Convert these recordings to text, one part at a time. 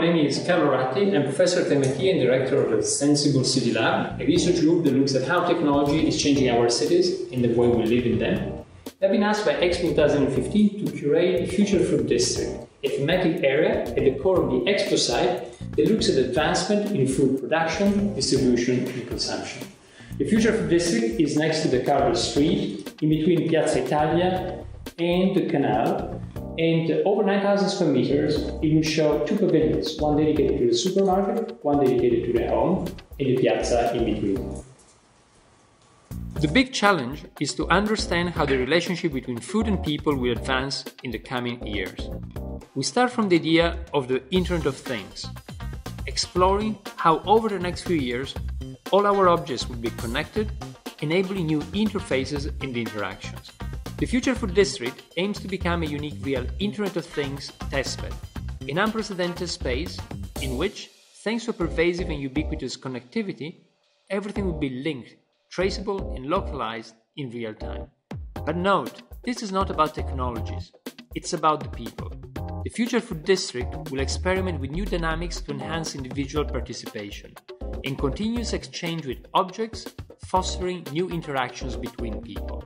name is Carlo Ratti. I'm professor at MIT and director of the Senseable City Lab, a research group that looks at how technology is changing our cities and the way we live in them. I've been asked by Expo 2015 to curate the Future Food District, a thematic area at the core of the Expo site that looks at advancement in food production, distribution, and consumption. The Future Food District is next to the Cardo Street, in between Piazza Italia and the canal, and over 9,000 square meters, it will show two pavilions, one dedicated to the supermarket, one dedicated to the home, and the piazza in between. The big challenge is to understand how the relationship between food and people will advance in the coming years. We start from the idea of the Internet of Things, exploring how over the next few years all our objects will be connected, enabling new interfaces in the interactions. The Future Food District aims to become a unique real Internet of Things testbed, an unprecedented space in which, thanks to pervasive and ubiquitous connectivity, everything will be linked, traceable, and localized in real time. But note, this is not about technologies, it's about the people. The Future Food District will experiment with new dynamics to enhance individual participation and continuous exchange with objects, fostering new interactions between people.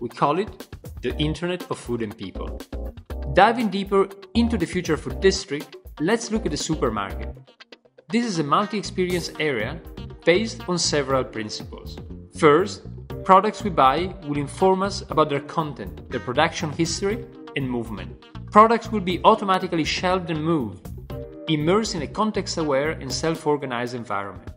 We call it the Internet of Food and People. Diving deeper into the Future Food District, let's look at the supermarket. This is a multi experience area based on several principles. First, products we buy will inform us about their content, their production history, and movement. Products will be automatically shelved and moved, immersed in a context aware and self organized environment.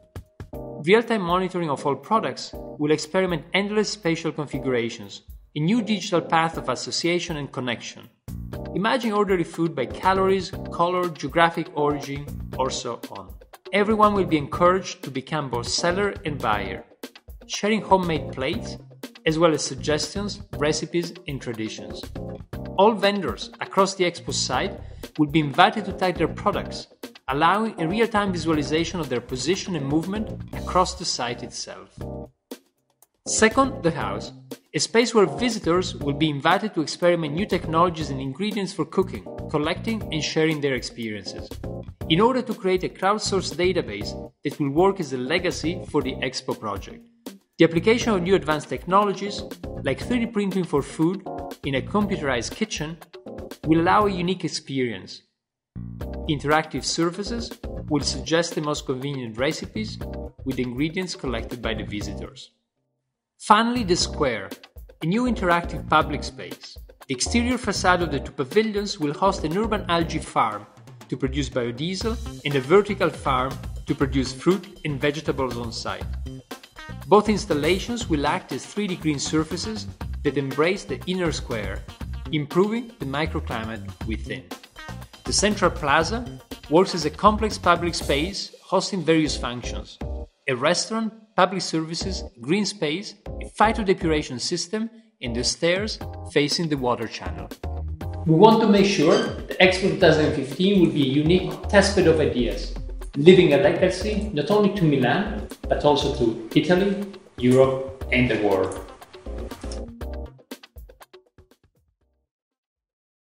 Real time monitoring of all products will experiment endless spatial configurations, a new digital path of association and connection. Imagine ordering food by calories, color, geographic origin, or so on. Everyone will be encouraged to become both seller and buyer, sharing homemade plates, as well as suggestions, recipes, and traditions. All vendors across the expo site will be invited to tag their products, allowing a real time visualization of their position and movement across the site itself. Second, the house, a space where visitors will be invited to experiment new technologies and ingredients for cooking, collecting, and sharing their experiences. In order to create a crowdsourced database that will work as a legacy for the Expo project. The application of new advanced technologies, like 3D printing for food in a computerized kitchen, will allow a unique experience. Interactive surfaces will suggest the most convenient recipes with ingredients collected by the visitors. Finally, the square, a new interactive public space. The exterior facade of the two pavilions will host an urban algae farm to produce biodiesel and a vertical farm to produce fruit and vegetables on site. Both installations will act as 3D green surfaces that embrace the inner square, improving the microclimate within. The central plaza works as a complex public space hosting various functions a restaurant, public services, green space, a phytodepuration system, and the stairs facing the water channel. We want to make sure that Expo 2015 will be a unique testbed of ideas, leaving a legacy not only to Milan, but also to Italy, Europe, and the world.